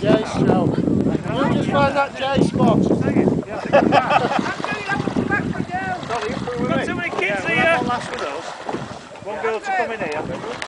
J smell. You just find that J spot. Got too many kids yeah, here. One girl to come in here.